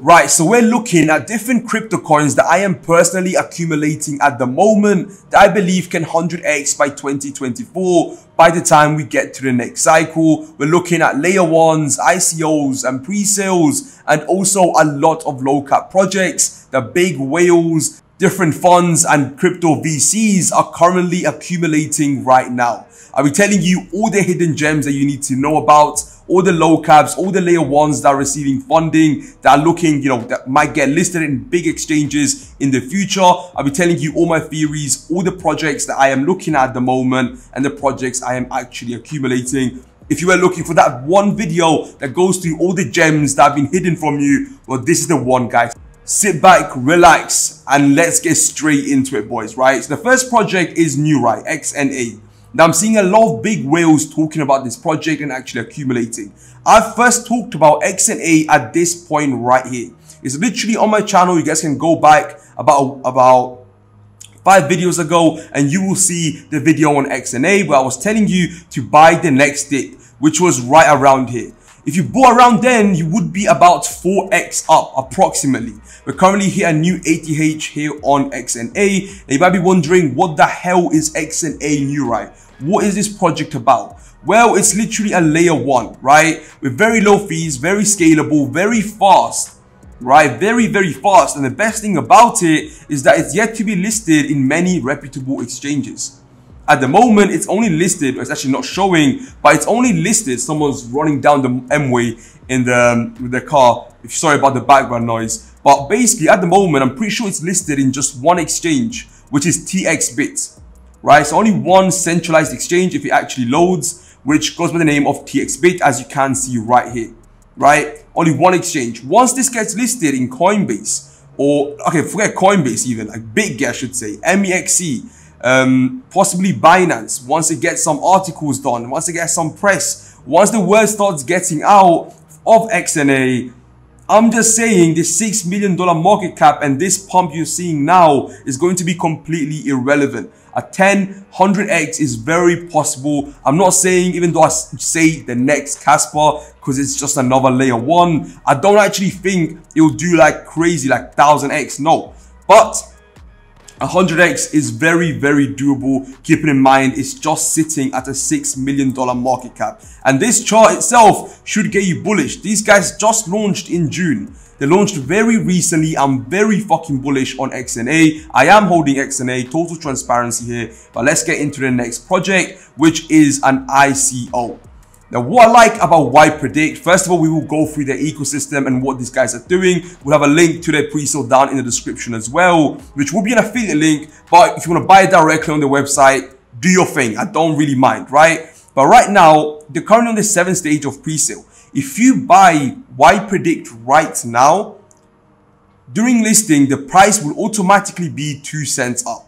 Right, so we're looking at different crypto coins that I am personally accumulating at the moment that I believe can 100x by 2024 by the time we get to the next cycle. We're looking at layer ones, ICOs and pre-sales and also a lot of low cap projects, the big whales, different funds and crypto VCs are currently accumulating right now. I'll be telling you all the hidden gems that you need to know about all the low caps, all the layer ones that are receiving funding, that are looking, you know, that might get listed in big exchanges in the future. I'll be telling you all my theories, all the projects that I am looking at, at the moment, and the projects I am actually accumulating. If you are looking for that one video that goes through all the gems that have been hidden from you, well, this is the one, guys. Sit back, relax, and let's get straight into it, boys, right? So the first project is Neurai, XNA. Now I'm seeing a lot of big whales talking about this project and actually accumulating. I first talked about XNA at this point right here. It's literally on my channel. You guys can go back about, about five videos ago and you will see the video on XNA where I was telling you to buy the next dip, which was right around here. If you bought around then, you would be about 4x up approximately. We're currently here a new ATH here on XNA. And you might be wondering, what the hell is XNA Neurai? What is this project about? Well, it's literally a layer one, right? With very low fees, very scalable, very fast, right? Very, very fast. And the best thing about it is that it's yet to be listed in many reputable exchanges. At the moment, it's only listed, it's actually not showing, but it's only listed. Someone's running down the M-way in the, um, with their car. Sorry about the background noise. But basically, at the moment, I'm pretty sure it's listed in just one exchange, which is TXBit right? So only one centralized exchange if it actually loads, which goes by the name of TXBit, as you can see right here, right? Only one exchange. Once this gets listed in Coinbase, or, okay, forget Coinbase even, like BitGet, I should say, MEXC, um, possibly Binance, once it gets some articles done, once it gets some press, once the word starts getting out of XNA, I'm just saying this $6 million market cap and this pump you're seeing now is going to be completely irrelevant. A 10, 100x is very possible. I'm not saying, even though I say the next Casper, because it's just another layer one, I don't actually think it'll do like crazy, like 1000x. No. But 100x is very, very doable, keeping in mind it's just sitting at a $6 million market cap. And this chart itself should get you bullish. These guys just launched in June. They launched very recently. I'm very fucking bullish on XNA. I am holding XNA, total transparency here. But let's get into the next project, which is an ICO. Now, what I like about YPredict, first of all, we will go through their ecosystem and what these guys are doing. We'll have a link to their pre-sale down in the description as well, which will be an affiliate link. But if you want to buy it directly on the website, do your thing. I don't really mind, right? But right now, they're currently on the seventh stage of pre-sale. If you buy YPredict right now, during listing, the price will automatically be 2 cents up,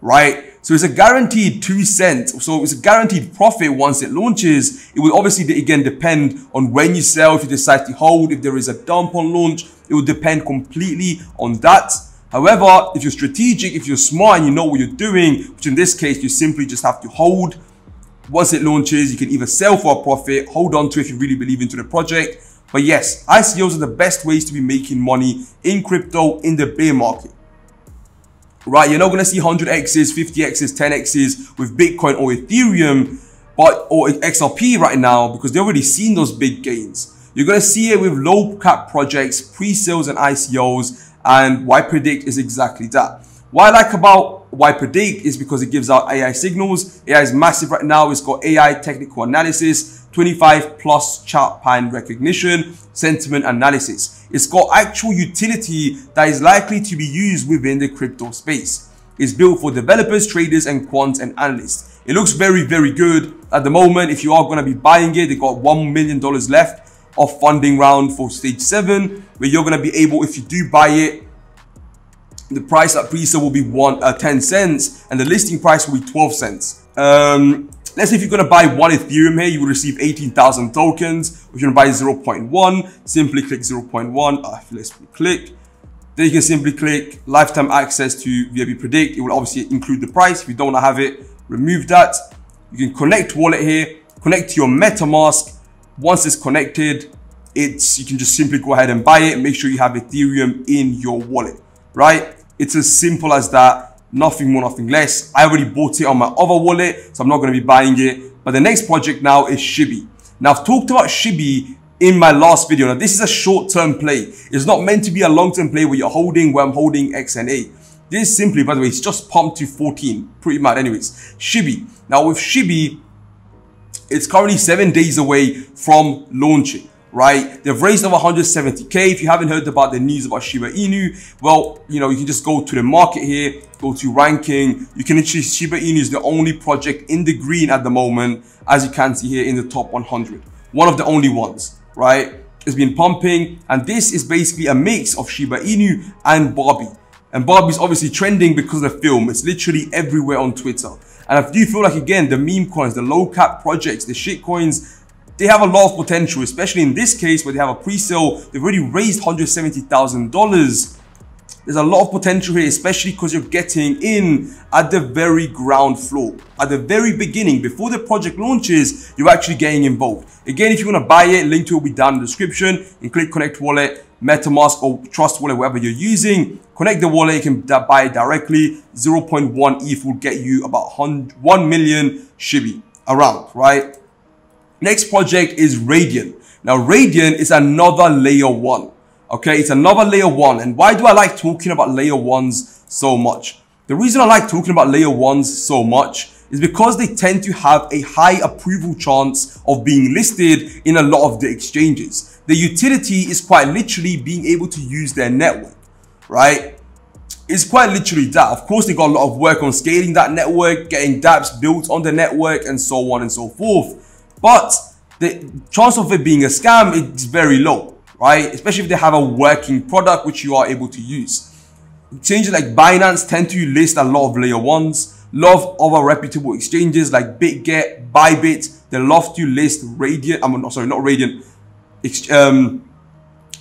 right? So it's a guaranteed 2 cents. So it's a guaranteed profit once it launches. It will obviously, again, depend on when you sell, if you decide to hold, if there is a dump on launch. It will depend completely on that. However, if you're strategic, if you're smart and you know what you're doing, which in this case, you simply just have to hold. Once it launches, you can either sell for a profit, hold on to if you really believe into the project. But yes, ICOs are the best ways to be making money in crypto in the bear market right? You're not going to see 100x's, 50x's, 10x's with Bitcoin or Ethereum, but or XRP right now because they've already seen those big gains. You're going to see it with low cap projects, pre-sales and ICOs, and YPredict is exactly that. What I like about YPredict is because it gives out AI signals. AI is massive right now. It's got AI technical analysis, 25 plus chart pattern recognition, sentiment analysis. It's got actual utility that is likely to be used within the crypto space. It's built for developers, traders, and quants and analysts. It looks very, very good. At the moment, if you are going to be buying it, they got $1 million left of funding round for stage 7, where you're going to be able, if you do buy it, the price at pre-sale will be one uh, 10 cents and the listing price will be 12 cents. Um, let's say if you're going to buy one Ethereum here, you will receive 18,000 tokens. If you're going to buy 0.1, simply click 0.1. Uh, let's click. Then you can simply click lifetime access to VIP Predict. It will obviously include the price. If you don't have it, remove that. You can connect wallet here, connect to your MetaMask. Once it's connected, it's you can just simply go ahead and buy it. Make sure you have Ethereum in your wallet, right? It's as simple as that. Nothing more, nothing less. I already bought it on my other wallet, so I'm not going to be buying it. But the next project now is Shibie. Now I've talked about Shibie in my last video. Now this is a short-term play. It's not meant to be a long-term play where you're holding where I'm holding XNA. This simply, by the way, it's just pumped to 14. Pretty mad anyways. Shibie. Now with Shibie, it's currently seven days away from launching right? They've raised over 170k. If you haven't heard about the news about Shiba Inu, well, you know, you can just go to the market here, go to ranking. You can actually, Shiba Inu is the only project in the green at the moment, as you can see here in the top 100. One of the only ones, right? It's been pumping, and this is basically a mix of Shiba Inu and Barbie. And Barbie's obviously trending because of the film. It's literally everywhere on Twitter. And I do feel like, again, the meme coins, the low cap projects, the shit coins, they have a lot of potential, especially in this case where they have a pre-sale. They've already raised $170,000. There's a lot of potential here, especially because you're getting in at the very ground floor. At the very beginning, before the project launches, you're actually getting involved. Again, if you want to buy it, link to it will be down in the description. And click connect wallet, MetaMask or Trust wallet, whatever you're using. Connect the wallet, you can buy it directly. 0.1 ETH will get you about 1 million Shibie around, right? Next project is Radiant. Now, Radiant is another layer one. Okay, it's another layer one. And why do I like talking about layer ones so much? The reason I like talking about layer ones so much is because they tend to have a high approval chance of being listed in a lot of the exchanges. The utility is quite literally being able to use their network, right? It's quite literally that. Of course, they got a lot of work on scaling that network, getting dApps built on the network and so on and so forth. But the chance of it being a scam is very low, right? Especially if they have a working product which you are able to use. Exchanges like Binance tend to list a lot of layer ones. Lot of other reputable exchanges like BitGet, Bybit, they love to list Radiant, I'm not sorry, not Radiant, um,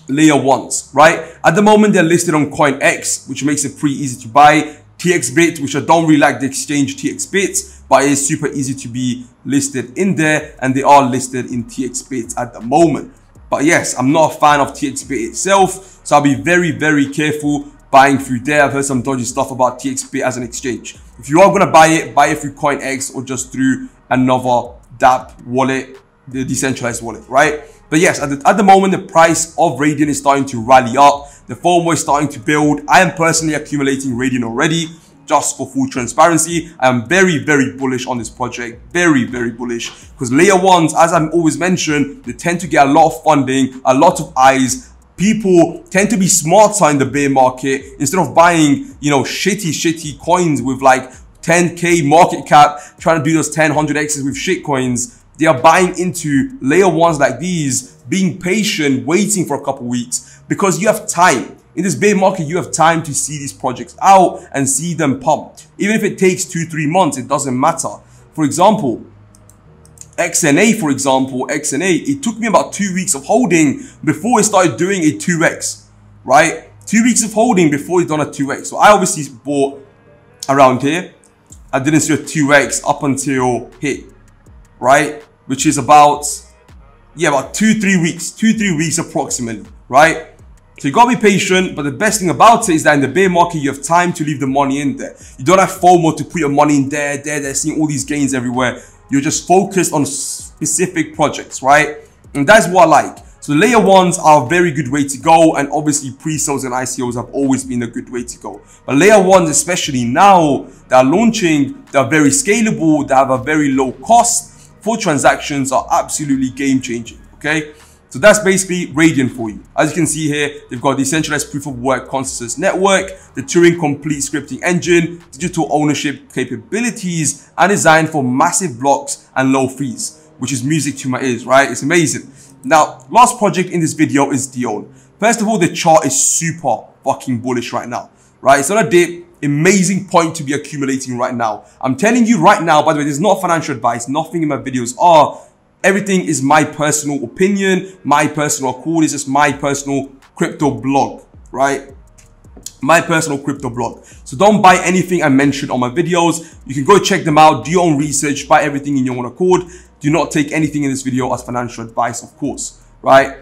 layer ones, right? At the moment, they're listed on CoinEx, which makes it pretty easy to buy. TXBit, which I don't really like the exchange TXBit, but it's super easy to be listed in there and they are listed in TXBit at the moment. But yes, I'm not a fan of TXBit itself, so I'll be very, very careful buying through there. I've heard some dodgy stuff about TXBit as an exchange. If you are going to buy it, buy it through CoinEx or just through another dApp wallet, the decentralized wallet, right? But yes, at the, at the moment, the price of Radiant is starting to rally up. The FOMO is starting to build. I am personally accumulating Radiant already just for full transparency. I am very, very bullish on this project. Very, very bullish. Because layer ones, as I'm always mentioned, they tend to get a lot of funding, a lot of eyes. People tend to be smarter in the bear market instead of buying, you know, shitty, shitty coins with like 10k market cap, trying to do those 10, 100x's with shit coins. They are buying into layer ones like these, being patient, waiting for a couple weeks because you have time. In this bear market, you have time to see these projects out and see them pump. Even if it takes two, three months, it doesn't matter. For example, XNA, for example, XNA, it took me about two weeks of holding before it started doing a 2x, right? Two weeks of holding before it's done a 2x. So I obviously bought around here. I didn't see a 2x up until hit, right? Which is about, yeah, about two, three weeks, two, three weeks approximately, right? So you gotta be patient, but the best thing about it is that in the bear market, you have time to leave the money in there. You don't have FOMO to put your money in there, there, there, seeing all these gains everywhere. You're just focused on specific projects, right? And that's what I like. So layer ones are a very good way to go. And obviously pre-sales and ICOs have always been a good way to go. But layer ones, especially now, they are launching, they are very scalable, they have a very low cost for transactions are absolutely game changing, okay? So that's basically Radiant for you. As you can see here, they've got decentralized proof of work consensus network, the Turing complete scripting engine, digital ownership capabilities, and designed for massive blocks and low fees, which is music to my ears, right? It's amazing. Now, last project in this video is Dione. First of all, the chart is super fucking bullish right now, right? It's on a dip, amazing point to be accumulating right now. I'm telling you right now, by the way, this is not financial advice. Nothing in my videos are Everything is my personal opinion, my personal. This is my personal crypto blog, right? My personal crypto blog. So don't buy anything I mentioned on my videos. You can go check them out, do your own research, buy everything in your own accord. Do not take anything in this video as financial advice, of course, right?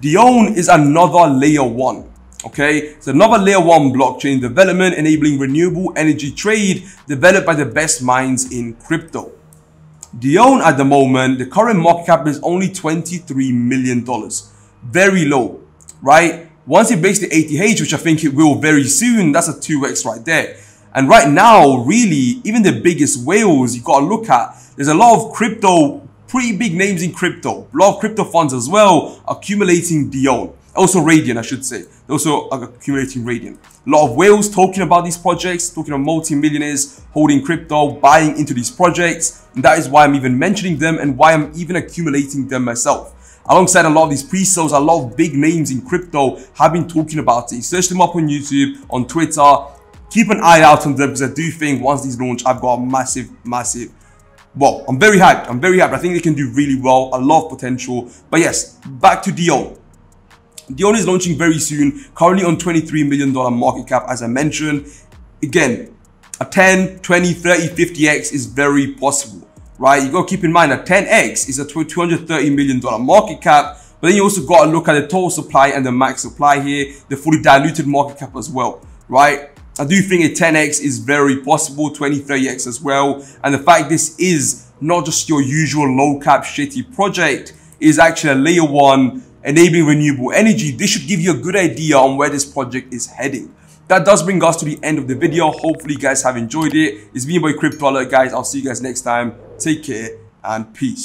Dione is another layer one. Okay, it's another layer one blockchain development enabling renewable energy trade developed by the best minds in crypto. Dione at the moment, the current market cap is only $23 million. Very low, right? Once it breaks the ATH, which I think it will very soon, that's a 2x right there. And right now, really, even the biggest whales you got to look at, there's a lot of crypto, pretty big names in crypto, a lot of crypto funds as well, accumulating Dione. Also Radiant, I should say. They're also accumulating Radiant. A lot of whales talking about these projects, talking of multi-millionaires holding crypto, buying into these projects. And that is why I'm even mentioning them and why I'm even accumulating them myself. Alongside a lot of these pre-sales, a lot of big names in crypto have been talking about it. Search them up on YouTube, on Twitter. Keep an eye out on them because I do think once these launch, I've got a massive, massive well, I'm very hyped. I'm very hyped. I think they can do really well. A lot of potential. But yes, back to Dione. Dione is launching very soon, currently on $23 million market cap, as I mentioned. Again, a 10, 20, 30, 50x is very possible, right? You got to keep in mind that 10x is a $230 million market cap, but then you also got to look at the total supply and the max supply here, the fully diluted market cap as well, right? I do think a 10x is very possible, 20, 30x as well. And the fact this is not just your usual low cap shitty project, is actually a layer one enabling renewable energy, this should give you a good idea on where this project is heading. That does bring us to the end of the video. Hopefully you guys have enjoyed it. It's been boy Crypto Alert, guys. I'll see you guys next time. Take care and peace.